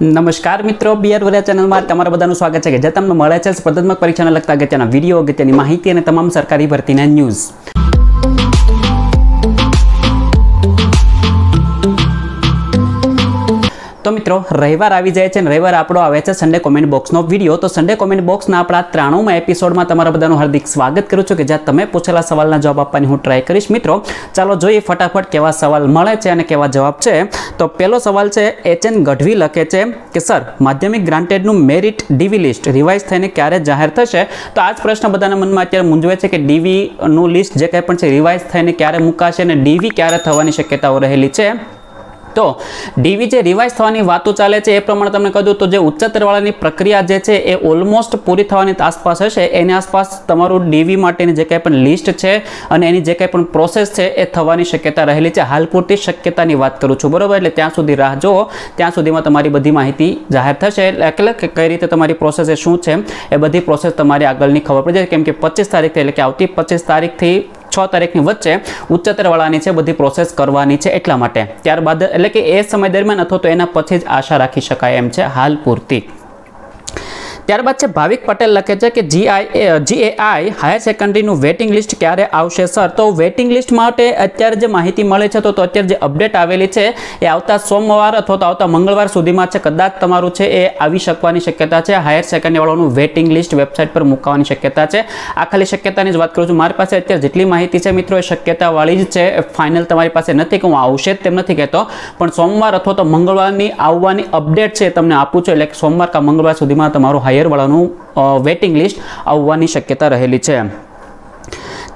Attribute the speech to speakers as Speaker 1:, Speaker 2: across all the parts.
Speaker 1: નમસ્કાર મિત્રો બિયર વરિયા ચેનલમાં તમારા બધાનું સ્વાગત છે. કે જે તમને મળે છે સ્પર્ધાત્મક પરીક્ષાને લગતા અગત્યના વીડિયો, અગત્યની માહિતી અને તમામ સરકારી ભરતીના ન્યૂઝ. તો મિત્રો, રવિવાર આવી જાય છે અને રવિવાર આપણો આવે છે સન્ડે કોમેન્ટ બોક્સનો વીડિયો તો સન્ડે કોમેન્ટ બોક્સના આપણા ત્રાણુંમાં એપિસોડમાં તમારા બધાનું હાર્દિક સ્વાગત કરું છું કે જ્યાં તમે પૂછેલા સવાલના જવાબ આપવાની હું ટ્રાય કરીશ. મિત્રો, ચાલો જોઈએ ફટાફટ કેવા સવાલ મળે છે અને કેવા જવાબ છે. તો પહેલો સવાલ છે એચ એન ગઢવી લખે છે કે સર માધ્યમિક ગ્રાન્ટેડનું મેરિટ ડીવી લિસ્ટ રિવાઇઝ થઈને ક્યારે જાહેર થશે? તો આ જ પ્રશ્ન બધાના મનમાં અત્યારે મૂંઝવે છે કે ડીવીનું લિસ્ટ જે કંઈ પણ છે રિવાઇઝ થઈને ક્યારે મુકાશે અને ડીવી ક્યારે થવાની શક્યતાઓ રહેલી છે? તો ડીવી જે રિવાઇઝ થવાની વાતો ચાલે છે, એ પ્રમાણે તમને કહ્યું તો જે ઉચ્ચતરવાળાની પ્રક્રિયા જે છે, એ ઓલમોસ્ટ પૂરી થવાની આસપાસ હશે. એની આસપાસ તમારું ડીવી માટેની જે કંઈ પણ લિસ્ટ છે અને એની જે કંઈ પણ પ્રોસેસ છે, એ થવાની શક્યતા રહેલી છે. હાલ પૂરતી શક્યતાની વાત કરું છું. બરાબર? એટલે ત્યાં સુધી રાહ જુઓ. ત્યાં સુધીમાં તમારી બધી માહિતી જાહેર થશે. એટલે કે કઈ રીતે તમારી પ્રોસેસ એ શું છે, એ બધી પ્રોસેસ તમારી આગળની ખબર પડી જાય. કેમ કે પચીસ તારીખથી એટલે કે આવતી પચીસ તારીખથી છ તારીખની વચ્ચે ઉચ્ચતરવાળાની છે, બધી પ્રોસેસ કરવાની છે એટલા માટે. ત્યારબાદ એટલે કે એ સમય દરમિયાન અથવા તો એના પછી જ આશા રાખી શકાય એમ છે, હાલ પૂરતી. ત્યારબાદ છે, ભાવિક પટેલ લખે છે કે જીઆઈ જીએઆઈ હાયર સેકન્ડરીનું વેટિંગ લિસ્ટ ક્યારે આવશે? સર તો વેટિંગ લિસ્ટ માટે અત્યારે જે માહિતી મળે છે, તો અત્યારે જે અપડેટ આવેલી છે, એ આવતા સોમવાર અથવા તો આવતા મંગળવાર સુધીમાં છે, કદાચ તમારું છે, એ આવી શકવાની શક્યતા છે. હાયર સેકન્ડરીવાળાનું વેટિંગ લિસ્ટ વેબસાઇટ પર મૂકવાની શક્યતા છે. આ ખાલી શક્યતાની જ વાત કરું છું. મારી પાસે અત્યારે જેટલી માહિતી છે, મિત્રો, એ શક્યતાવાળી જ છે. ફાઇનલ તમારી પાસે નથી કે હું આવશે તેમ નથી કહેતો. પણ સોમવાર અથવા તો મંગળવારની આવવાની અપડેટ છે તમને આપું છું. એટલે સોમવાર કા મંગળવાર સુધીમાં તમારું હાયર વાળાનું વેટિંગ લિસ્ટ આવવાની શક્યતા રહેલી છે.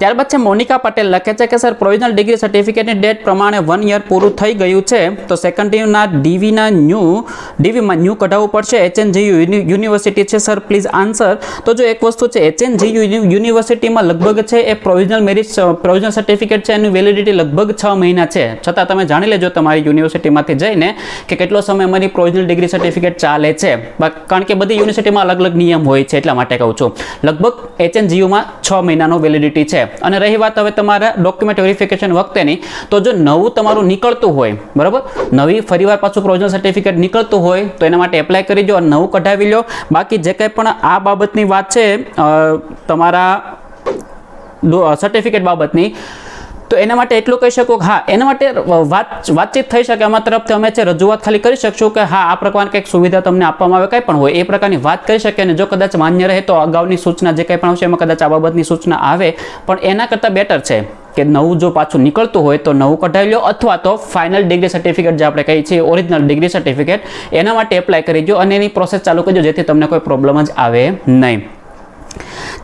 Speaker 1: ત્યારબાદ છે, મોનિકા પટેલ લખે છે કે, સર પ્રોવિઝનલ ડિગ્રી સર્ટિફિકેટની ડેટ પ્રમાણે વન યર પૂરું થઈ ગયું છે, તો સેકન્ડ યુના ડીવીના ન્યૂ ડીવીમાં ન્યૂ કઢાવવું પડશે. એચએનજીયુ યુનિવર્સિટી છે, સર પ્લીઝ આન્સર તો જો એક વસ્તુ છે એચએનજીયુ યુનિવર્સિટીમાં લગભગ છે, એ પ્રોવિઝનલ મેરિટ પ્રોવિઝનલ સર્ટિફિકેટ છે, એની વેલિડિટી લગભગ છ મહિના છે. છતાં તમે જાણી લેજો તમારી યુનિવર્સિટીમાંથી જઈને કે કેટલો સમય અમારી પ્રોવિઝનલ ડિગ્રી સર્ટિફિકેટ ચાલે છે. કારણ કે બધી યુનિવર્સિટીમાં અલગ અલગ નિયમ હોય છે, એટલા માટે કહું છું. લગભગ એચએનજીયુમાં છ મહિનાનો વેલિડિટી છે. અને રહી વાત હવે તમારા ડોક્યુમેન્ટ વેરિફિકેશન વખતેની, તો જો નવું તમારું નીકળતું હોય, બરાબર? નવી ફરીવાર પાછું પ્રોવિઝનલ સર્ટિફિકેટ નીકળતું હોય, તો એના માટે એપ્લાય કરી દો અને નવું કઢાવી લો. બાકી જે કંઈ પણ આ બાબતની વાત છે તમારા સર્ટિફિકેટ બાબતની તો એના માટે એટલું કહી શકો હા, એના માટે વાત, વાતચીત થઈ શકે અમારા તરફથી. અમે છે રજૂઆત ખાલી કરી શકશું કે હા, આ પ્રકારની કંઈક સુવિધા તમને આપવામાં આવે, કંઈ પણ હોય. એ પ્રકારની વાત કરી શકે અને જો કદાચ માન્ય રહે તો અગાઉની સૂચના જે કંઈ પણ આવશે એમાં કદાચ આ બાબતની સૂચના આવે. પણ એના કરતાં બેટર છે કે નવું જો પાછું નીકળતું હોય તો નવું કઢાવી લો અથવા તો ફાઇનલ ડિગ્રી સર્ટિફિકેટ જે આપણે કહીએ છીએ ઓરિજિનલ ડિગ્રી સર્ટિફિકેટ એના માટે એપ્લાય કરી દો અને એની પ્રોસેસ ચાલુ કરજો જેથી તમને કોઈ પ્રોબ્લેમ જ આવે નહીં.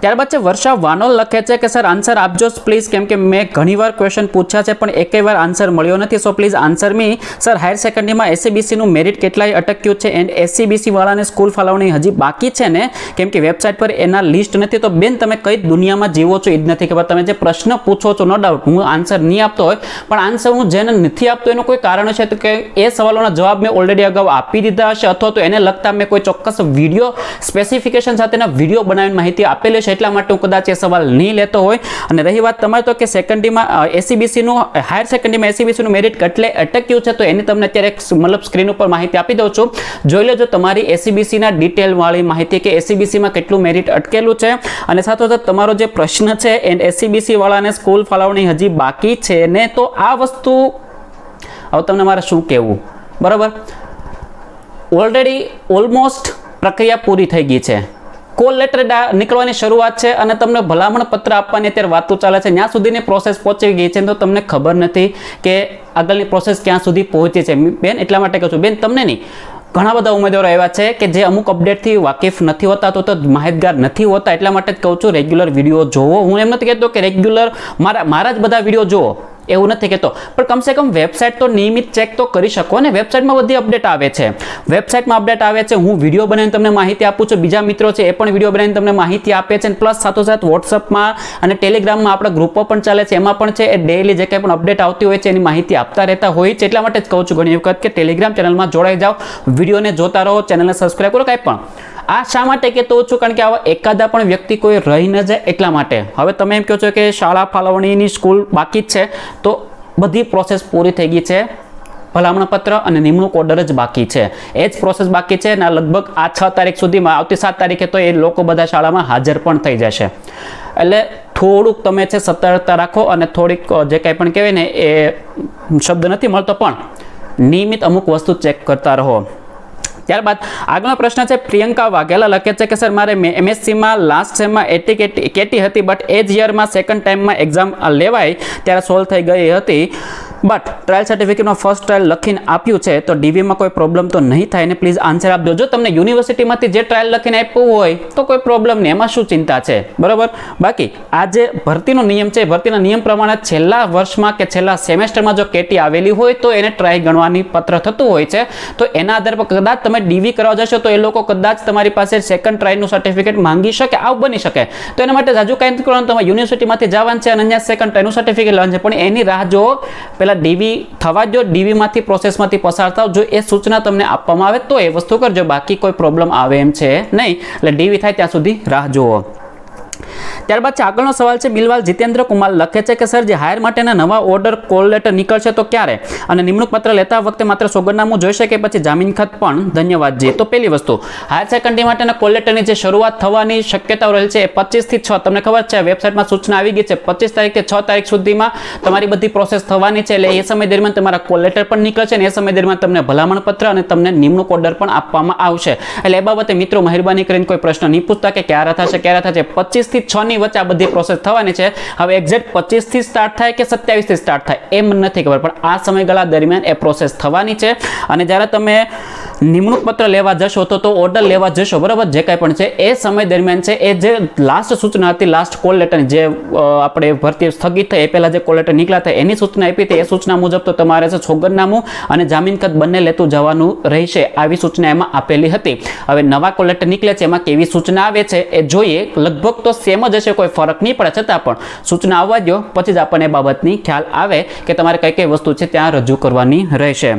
Speaker 1: ત્યારબાદ છે, વર્ષા વાનોલ લખે છે કે સર આન્સર આપજો પ્લીઝ કેમ કે મેં ઘણીવાર ક્વેશ્ચન પૂછ્યા છે, પણ એકે વાર આન્સર મળ્યો નથી. So please answer me sir higher સેકન્ડરીમાં એસસીબીસીનું મેરિટ કેટલાય અટક્યું છે? એન્ડ એસીબીસીવાળાને સ્કૂલ ફાળવણી હજી બાકી છે ને? કેમ કે વેબસાઇટ પર એના લિસ્ટ નથી. તો બેન, તમે કઈ દુનિયામાં જીવો છો? એ જ નથી ખબર તમે જે પ્રશ્ન પૂછો છો નો ડાઉટ હું આન્સર નહીં આપતો હોય. પણ આન્સર હું જેને નથી આપતો, એનું કોઈ કારણ છે તો કે એ સવાલોના જવાબ મેં ઓલરેડી અગાઉ આપી દીધા હશે. અથવા તો એને લગતા મેં કોઈ ચોક્કસ વીડિયો સ્પેસિફિકેશન સાથેના વીડિયો બનાવીને માહિતી આપેલી છે એટલા માટે હું કદાચ એ સવાલ નહીં લેતો હોય. અને રહી વાત તમારે તો કે સેકન્ડરીમાં એસીબીસીનું હાયર સેકન્ડરીમાં એસીબીસીનું મેરિટ કેટલે અટક્યું છે તો એની તમને અત્યારે મતલબ સ્ક્રીન ઉપર માહિતી આપી દઉં છું. જોઈ લેજો તમારી એસીબીસીના ડિટેલવાળી માહિતી કે એસીબીસીમાં કેટલું મેરિટ અટકેલું છે. અને સાથોસાથ તમારો જે પ્રશ્ન છે એન્ડ એસીબીસી સ્કૂલ ફાળવણી હજી બાકી છે ને તો આ વસ્તુ, હવે તમને મારે શું કહેવું? બરાબર? ઓલરેડી ઓલમોસ્ટ પ્રક્રિયા પૂરી થઈ ગઈ છે. કોલ લેટર નીકળવાની શરૂઆત છે અને તમને ભલામણ પત્ર આપવાની અત્યારે વાતો ચાલે છે. ત્યાં સુધીની પ્રોસેસ પહોંચી ગઈ છે તો તમને ખબર નથી કે આગળની પ્રોસેસ ક્યાં સુધી પહોંચી છે. બેન, એટલા માટે કહું છું. બેન, તમને નહીં. ઘણા બધા ઉમેદવારો એવા છે કે જે અમુક અપડેટથી વાકેફ નથી હોતા તો માહિતગાર નથી હોતા. એટલા માટે જ કહું છું રેગ્યુલર વીડિયો જોવો. હું એમ નથી કહેતો કે રેગ્યુલર મારા મારા જ બધા વીડિયો જોવો એવું નથી કહેતો. પણ કમસે કમ વેબસાઇટ તો નિયમિત ચેક તો કરી શકો ને વેબસાઇટમાં બધી અપડેટ આવે છે. વેબસાઇટમાં અપડેટ આવે છે, હું વીડિયો બનાવીને તમને માહિતી આપું છું, બીજા મિત્રો છે એ પણ વીડિયો બનાવીને તમને માહિતી આપે છે પ્લસ સાથોસાથ વોટ્સઅપમાં અને ટેલિગ્રામમાં આપણા ગ્રુપો પણ ચાલે છે. એમાં પણ છે, એ ડેઇલી જે કંઈ પણ અપડેટ આવતી હોય છે, એની માહિતી આપતા રહેતા હોય છે. એટલા માટે જ કહું છું ઘણી વખત કે ટેલિગ્રામ ચેનલમાં જોડાઈ જાઓ વિડીયોને જોતા રહો ચેનલને સબસ્ક્રાઈબ કરો, કાંઈ પણ. આ શા માટે કહેતો છું? કારણ કે આવા એકાદા પણ વ્યક્તિ કોઈ રહી ન જાય એટલા માટે. હવે તમે એમ કહો છો કે શાળા ફાળવણીની સ્કૂલ બાકી છે, તો બધી પ્રોસેસ પૂરી થઈ ગઈ છે. ભલામણ પત્ર અને નિમણૂક ઓર્ડર જ બાકી છે. એ જ પ્રોસેસ બાકી છે અને લગભગ આ છ તારીખ સુધીમાં, આવતી સાત તારીખે તો એ લોકો બધા શાળામાં હાજર પણ થઈ જશે. એટલે થોડુંક તમે છે સતર્કતા રાખો અને થોડીક જે કાંઈ પણ કહેવાય ને એ શબ્દ નથી મળતો, પણ નિયમિત અમુક વસ્તુ ચેક કરતા રહો. ત્યારબાદ આગળનો પ્રશ્ન છે, પ્રિયંકા વાઘેલા લખે છે કે, સર, મારે એમએસસીમાં લાસ્ટ સેમમાં એટી કેટી હતી બટ એ જ યરમાં સેકન્ડ ટાઈમમાં એક્ઝામ લેવાય, ત્યારે સોલ્વ થઈ ગઈ હતી. બટ ટ્રાયલ સર્ટિફિકેટમાં ફર્સ્ટ ટ્રાયલ લખીને આપ્યું છે, તો ડીવીમાં કોઈ પ્રોબ્લેમ તો નહીં થાય ને પ્લીઝ આન્સર આપજો જો તમને યુનિવર્સિટીમાંથી જે ટ્રાયલ લખીને આપ્યું હોય, તો કોઈ પ્રોબ્લેમ નહીં, એમાં શું ચિંતા છે? બરાબર? બાકી, આ જે ભરતીનો નિયમ છે ભરતીના નિયમ પ્રમાણે છેલ્લા વર્ષમાં કે છેલ્લા સેમેસ્ટરમાં જો કેટી આવેલી હોય, તો એને ટ્રાય ગણવાની પત્ર થતું હોય છે. તો એના આધાર પર કદાચ તમે ડીવી કરવા જશો, તો એ લોકો કદાચ તમારી પાસે સેકન્ડ ટ્રાયનું સર્ટિફિકેટ માંગી શકે, આવું બની શકે. તો એના માટે હજુ કાંઈ કરવાનું, તમે યુનિવર્સિટીમાંથી જવાનું છે અને અહીંયા સેકન્ડ ટ્રાયનું સર્ટિફિકેટ લેવાનું છે, પણ એની રાહ જો પહેલાં ડીવી થવા જો ડીવીમાંથી પ્રોસેસમાંથી પસાર થાવ જો એ સૂચના તમને આપવામાં આવે તો એ વસ્તુ કરજો. બાકી કોઈ પ્રોબ્લેમ આવે એમ છે નહીં. એટલે ડીવી થાય ત્યાં સુધી રાહ જુઓ. ત્યારબાદ છે, આગળનો સવાલ છે, બિલવાલ જીતેન્દ્ર કુમાર લખે છે કે, સર, જે હાયર માટેના નવા ઓર્ડર કોલ લેટર નીકળશે તો ક્યારે? અને નિમણૂક પત્ર લેતા વખતે માત્ર સોગંદનામું જોઈશે કે પછી જામીન ખત પણ ધન્યવાદ જે તો પહેલી વસ્તુ, હાયર સેકન્ડરી માટેના કોલ લેટરની જે શરૂઆત થવાની શક્યતાઓ રહેલ છે એ પચીસથી છ. તમને ખબર છે, વેબસાઇટમાં સૂચના આવી ગઈ છે, પચીસ તારીખથી છ તારીખ સુધીમાં તમારી બધી પ્રોસેસ થવાની છે, એટલે એ સમય દરમિયાન તમારા કોલ લેટર પણ નીકળશે અને એ સમય દરમિયાન તમને ભલામણ પત્ર અને તમને નિમણૂક ઓર્ડર પણ આપવામાં આવશે. એટલે એ બાબતે મિત્રો મહેરબાની કરીને કોઈ પ્રશ્ન નહીં પૂછતા કે ક્યારે થશે ક્યારે થશે. પચીસથી છ ની વચ્ચે આ બધી પ્રોસેસ થવાની છે. હવે એક્ઝેક્ટ પચીસથી સ્ટાર્ટ થાય કે સત્યાવીસથી સ્ટાર્ટ થાય, એમ નથી ખબર, પણ આ સમયગાળા દરમિયાન એ પ્રોસેસ થવાની છે. અને જ્યારે તમે નિમણૂક પત્ર લેવા જશો તો તો ઓર્ડર લેવા જશો, બરાબર? જે કાંઈ પણ છે, એ સમય દરમિયાન છે, એ જે લાસ્ટ સૂચના હતી લાસ્ટ કોલ લેટરની જે આપણે ભરતી સ્થગિત થઈ, એ પહેલાં જે કોલ લેટર નીકળ્યા હતા, એની સૂચના આપી હતી. એ સૂચના મુજબ તો તમારે છે છોગરનામું અને જામીનખત બંને લેતું જવાનું રહેશે. આવી સૂચના એમાં આપેલી હતી. હવે નવા કોલ લેટર નીકળે છે, એમાં કેવી સૂચના આવે છે, એ જોઈએ. લગભગ તો સેમ જ હશે, કોઈ ફરક નહીં પડે, છતાં પણ સૂચના આવવા દો પછી જ આપણને એ બાબતની ખ્યાલ આવે કે તમારે કઈ કઈ વસ્તુ છે ત્યાં રજૂ કરવાની રહેશે.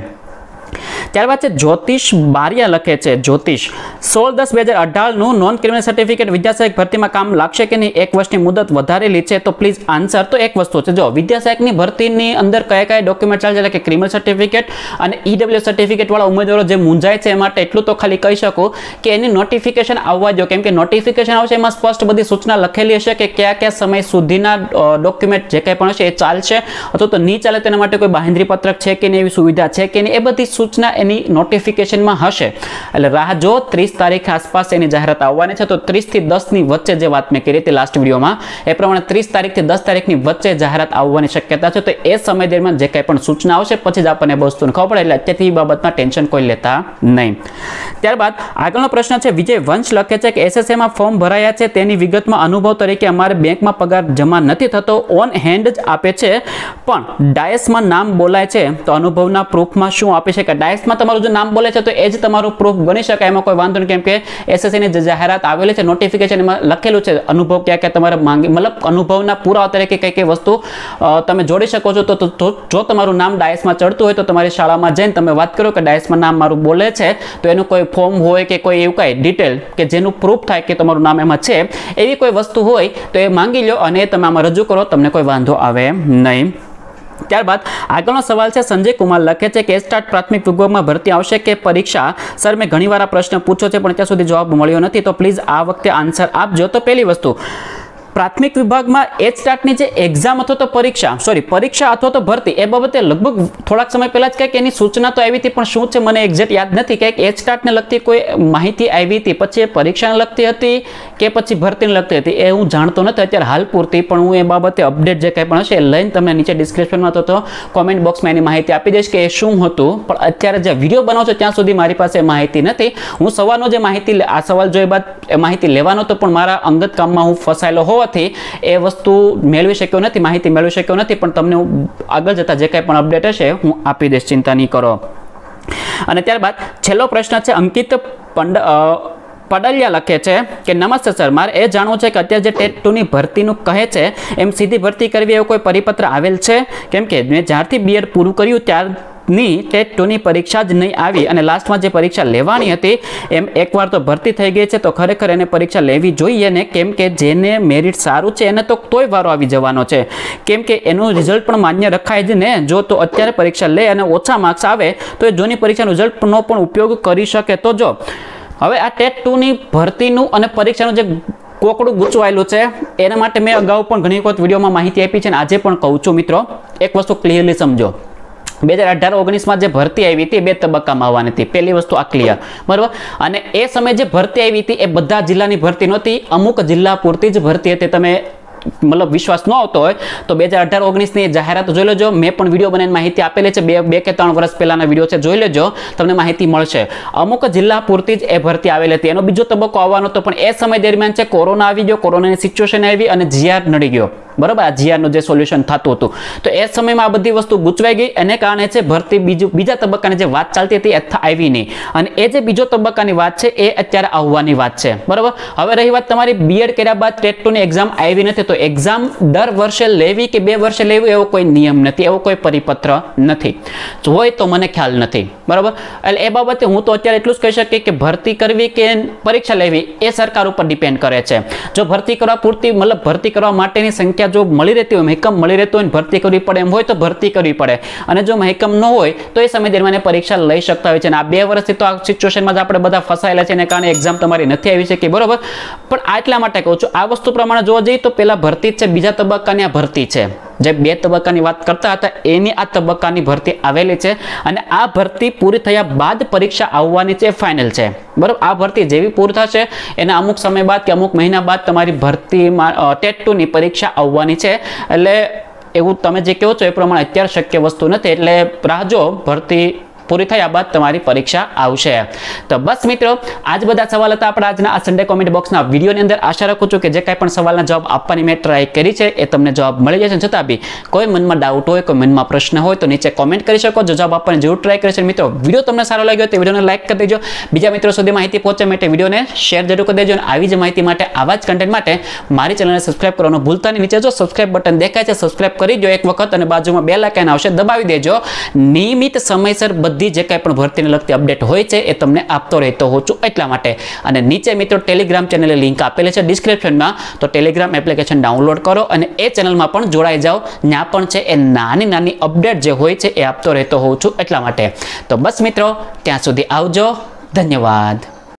Speaker 1: ત્યારબાદ છે જ્યોતિષ બારિયા લખે છે, જ્યોતિષ. સોળ દસ બે હજાર અઢારનું નોન ક્રિમિનલ સર્ટિફિકેટ વિદ્યાસહાયક ભરતીમાં કામ લાગશે કે નહીં એક વર્ષની મુદત વધારેલી છે, તો પ્લીઝ આન્સર તો એક વસ્તુ છે, જો વિદ્યાસહાયકની ભરતીની અંદર કયા કયા ડોક્યુમેન્ટ ચાલે છે એટલે કે ક્રિમિનલ સર્ટિફિકેટ અને ઈડબ્લ્યુ સર્ટિફિકેટ વાળા ઉમેદવારો જે મૂંઝાય છે એ માટે એટલું તો ખાલી કહી શકું કે એની નોટિફિકેશન આવવા દો કેમ કે નોટિફિકેશન આવશે એમાં સ્પષ્ટ બધી સૂચના લખેલી હશે કે કયા કયા સમય સુધીના ડોક્યુમેન્ટ જે કંઈ પણ હશે એ ચાલશે. અથવા તો નહીં ચાલે તેના માટે કોઈ બાહેંધરી પત્રક છે કે નહીં, એવી સુવિધા છે કે નહીં, એ બધી સૂચના એની નોટિફિકેશનમાં હશે. એટલે રાહ જો ત્રીસ તારીખ આસપાસ એની જાહેરાત આવવાની છે, તો ત્રીસથી દસની વચ્ચે જે વાત મેં કરી હતી લાસ્ટ વિડીયોમાં, એ પ્રમાણે ત્રીસ તારીખથી દસ તારીખની વચ્ચે જાહેરાત આવવાની શક્યતા છે. તો એ સમય દરમિયાન જે કંઈ પણ સૂચના આવશે, પછી જ આપણને વસ્તુને ખબર પડે, એટલે અત્યારથી બાબતમાં ટેન્શન કોઈ લેતા નહીં. ત્યારબાદ આગળનો પ્રશ્ન છે, વિજય વંશ લખે છે કે એસએસએમાં ફોર્મ ભરાયા છે, તેની વિગતમાં અનુભવ તરીકે અમારે બેંકમાં પગાર જમા નથી થતો ઓન હેન્ડ જ આપે છે. પણ ડાયસમાં નામ બોલાય છે, તો અનુભવના પ્રૂફમાં શું આપે છે કે શકે ડાયસમાં તમારું જો નામ બોલે છે, તો એ જ તમારું પ્રૂફ બની શકાય એમાં કોઈ વાંધો નહીં, કેમ કે એસએસસીની જે જાહેરાત આવેલી છે નોટિફિકેશન એમાં લખેલું છે, અનુભવ ક્યાં ક્યાં તમારે માંગી, મતલબ અનુભવના પુરાવા તરીકે કઈ કઈ વસ્તુ તમે જોડી શકો છો, તો જો તમારું નામ ડાયસમાં ચડતું હોય, તો તમારી શાળામાં જઈને તમે વાત કરો કે ડાયસમાં નામ મારું બોલે છે, તો એનું કોઈ ફોર્મ હોય કે કોઈ એવું કાંઈ ડિટેલ કે જેનું પ્રૂફ થાય કે તમારું નામ એમાં છે, એવી કોઈ વસ્તુ હોય, તો એ માંગી લો અને તમે આમાં રજૂ કરો, તમને કોઈ વાંધો આવે નહીં. ત્યારબાદ આગળનો સવાલ છે, સંજય કુમાર લખે છે કે, સ્ટાર્ટ પ્રાથમિક વિભાગમાં ભરતી આવશે કે પરીક્ષા? સર, મેં ઘણીવાર આ પ્રશ્ન પૂછ્યો છે, પણ ત્યાં સુધી જવાબ મળ્યો નથી. તો પ્લીઝ આ વખતે આન્સર આપજો. તો પહેલી વસ્તુ પ્રાથમિક વિભાગમાં એચ સ્ટાર્ટની જે એક્ઝામ અથવા તો પરીક્ષા સોરી પરીક્ષા અથવા તો ભરતી, એ બાબતે લગભગ થોડાક સમય પહેલાં જ કંઈક એની સૂચના તો આવી હતી, પણ શું છે મને એક્ઝેક્ટ યાદ નથી, કંઈક એચ સ્ટાર્ટને લગતી કોઈ માહિતી આવી હતી, પછી એ પરીક્ષાને લગતી હતી કે પછી ભરતીને લગતી હતી, એ હું જાણતો નથી, અત્યારે હાલ પૂરતી, પણ હું એ બાબતે અપડેટ જે કંઈ પણ હશે એ લઈને તમને નીચે ડિસ્ક્રિપ્શનમાં તો કોમેન્ટ બોક્સમાં એની માહિતી આપી દઈશ કે એ શું હતું, પણ અત્યારે જે વીડિયો બનાવો છો ત્યાં સુધી મારી પાસે માહિતી નથી. હું સવારનો જે માહિતી આ સવાલ જોયા બાદ માહિતી લેવાનો હતો, પણ મારા અંગત કામમાં હું ફસાયેલો હોવાથી એ વસ્તુ મેળવી શક્યો નથી, માહિતી મેળવી શક્યો નથી, પણ તમને આગળ જતા જે કાંઈ પણ અપડેટ હશે, હું આપી દઈશ, ચિંતા નહીં કરો. અને ત્યારબાદ છેલ્લો પ્રશ્ન છે, અંકિત પંડ પડલિયા લખે છે કે, નમસ્તે સર, મારે એ જાણવું છે કે અત્યારે જે ટેટ ટુની ભરતીનું કહે છે, એમ સીધી ભરતી કરવી એવો કોઈ પરિપત્ર આવેલ છે? કેમ કે મેં જ્યારથી બીએડ પૂરું કર્યું, ત્યાર ની ટેટ ટુની પરીક્ષા જ નહીં આવી અને લાસ્ટમાં જે પરીક્ષા લેવાની હતી, એમ એકવાર તો ભરતી થઈ ગઈ છે, તો ખરેખર એને પરીક્ષા લેવી જોઈએ ને કેમ કે જેને મેરિટ સારું છે, એને તો તોય વારો આવી જવાનો છે. કેમ કે એનું રિઝલ્ટ પણ માન્ય રખાય જ ને, જો તો અત્યારે પરીક્ષા લે અને ઓછા માર્ક્સ આવે, તો એ જૂની પરીક્ષાનું રિઝલ્ટનો પણ ઉપયોગ કરી શકે તો જો. હવે આ ટેટ ટુની ભરતીનું અને પરીક્ષાનું જે કોકડું ગૂંચવાયેલું છે, એના માટે મેં અગાઉ પણ ઘણી વખત વિડીયોમાં માહિતી આપી છે અને આજે પણ કહું છું મિત્રો, એક વસ્તુ ક્લિયરલી સમજો. બે હજાર અઢાર ઓગણીસમાં જે ભરતી આવી હતી બે તબક્કામાં આવવાની હતી. પહેલી વસ્તુ આ ક્લિયર બરાબર? અને એ સમયે જે ભરતી આવી હતી એ બધા જિલ્લાની ભરતી નહોતી. અમુક જિલ્લા પૂરતી જ ભરતી હતી. તમે મતલબ વિશ્વાસ ન આવતો હોય તો બે હજાર અઢાર ઓગણીસની જાહેરાત જોઈ લેજો. મેં પણ વીડિયો બનાવીને માહિતી આપેલી છે. બે બે કે ત્રણ વર્ષ પહેલાના વીડિયો છે. જોઈ લેજો. તમને માહિતી મળશે. અમુક જિલ્લા પૂરતી જ એ ભરતી આવેલી હતી. એનો બીજો તબક્કો આવવાનો હતો, પણ એ સમય દરમિયાન છે, કોરોના આવી ગયો, કોરોનાની સિચ્યુએશન આવી અને જીઆર નડી ગયો. બરાબર? આ જીઆરનું જે સોલ્યુશન થતું હતું. તો એ સમયમાં આ બધી વસ્તુ ગૂંચવાઈ ગઈ. એને કારણે છે, ભરતી બીજું, બીજા તબક્કાની જે વાત ચાલતી હતી એ આવી નહીં. અને એ જે બીજો તબક્કાની વાત છે, એ અત્યારે આવવાની વાત છે. બરાબર? હવે રહી વાત તમારી બીએડ કર્યા બાદ ટેટ ટુની એક્ઝામ આવી નથી, તો એક્ઝામ દર વર્ષે લેવી કે બે વર્ષે લેવી એવો કોઈ નિયમ નથી, એવો કોઈ પરિપત્ર નથી. હોય તો મને ખ્યાલ નથી. બરાબર? એટલે એ બાબતે હું તો અત્યારે એટલું જ કહી શકીએ કે ભરતી કરવી કે પરીક્ષા લેવી, એ સરકાર ઉપર ડિપેન્ડ કરે છે. જો ભરતી કરવા પૂરતી, મતલબ ભરતી કરવા માટેની સંખ્યા જો મળી રહેતી હોય, મહેકમ મળી રહેતો હોય ભરતી કરવી પડે, એમ હોય તો ભરતી કરવી પડે. અને જો મહેકમ ન હોય, તો એ સમય દરમિયાન પરીક્ષા લઈ શકતા હોય છે. અને આ બે વર્ષથી તો આ સિચ્યુએશનમાં જ આપણે બધા ફસાયેલા છે, એને કારણે એક્ઝામ તમારી નથી આવી શકી, બરોબર? પણ આટલા માટે કહું છું, આ વસ્તુ પ્રમાણે જોવા જઈએ તો પહેલાં ભરતી જ છે, બીજા તબક્કાની આ ભરતી છે. જે બે તબક્કાની વાત કરતા હતા, એની આ તબક્કાની ભરતી આવેલી છે અને આ ભરતી પૂરી થયા બાદ પરીક્ષા આવવાની છે ફાઇનલ છે. બરાબર? આ ભરતી જેવી પૂરી થશે, એના અમુક સમય બાદ કે અમુક મહિના બાદ તમારી ભરતીમાં ટેટ ટુની પરીક્ષા આવવાની છે. એટલે એવું તમે જે કહો છો એ પ્રમાણે અત્યારે શક્ય વસ્તુ નથી. એટલે રાહ જો ભરતી પૂરી થયા બાદ તમારી પરીક્ષા આવશે. તો બસ મિત્રો, આજ બધા સવાલ હતા આપણા આજના આ સન્ડે કોમેન્ટ બોક્સના વિડીયોની અંદર. આશા રાખું છું કે જે કાંઈ પણ સવાલના જવાબ આપવાની મેં ટ્રાય કરી છે એ તમને જવાબ મળી જશે. છતાં બી, કોઈ મનમાં ડાઉટ હોય, કોઈ મનમાં પ્રશ્ન હોય, તો નીચે કોમેન્ટ કરી શકો. જો જવાબ આપવાની જરૂર ટ્રાય કરી છે મિત્રો, વીડિયો તમને સારો લાગ્યો તો વિડીયોને લાઇક કરી દેજો. બીજા મિત્રો સુધી માહિતી પહોંચે માટે વિડીયોને શેર જરૂર કરી દેજો અને આવી જ માહિતી માટે, આવા જ કન્ટેન્ટ માટે મારી ચેનલને સબસ્ક્રાઇબ કરવાનું ભૂલતા નહીં. નીચે જો સબસ્ક્રાઇબ બટન દેખાય છે સબસ્ક્રાઇબ કરી દો એક વખત અને બાજુમાં બે લાઇકન આવશે, દબાવી દેજો. નિયમિત સમયસર બધી બધી જે કાંઈ પણ ભરતીને લગતી અપડેટ હોય છે એ તમને આપતો રહેતો હોઉં છું એટલા માટે. અને નીચે મિત્રો ટેલિગ્રામ ચેનલે લિંક આપેલી છે. ડિસ્ક્રિપ્શનમાં તો ટેલિગ્રામ એપ્લિકેશન ડાઉનલોડ કરો અને એ ચેનલમાં પણ જોડાઈ જાઓ. ત્યાં પણ છે એ નાની નાની અપડેટ જે હોય છે એ આપતો રહેતો હોઉં છું એટલા માટે. તો બસ મિત્રો, ત્યાં સુધી આવજો. ધન્યવાદ.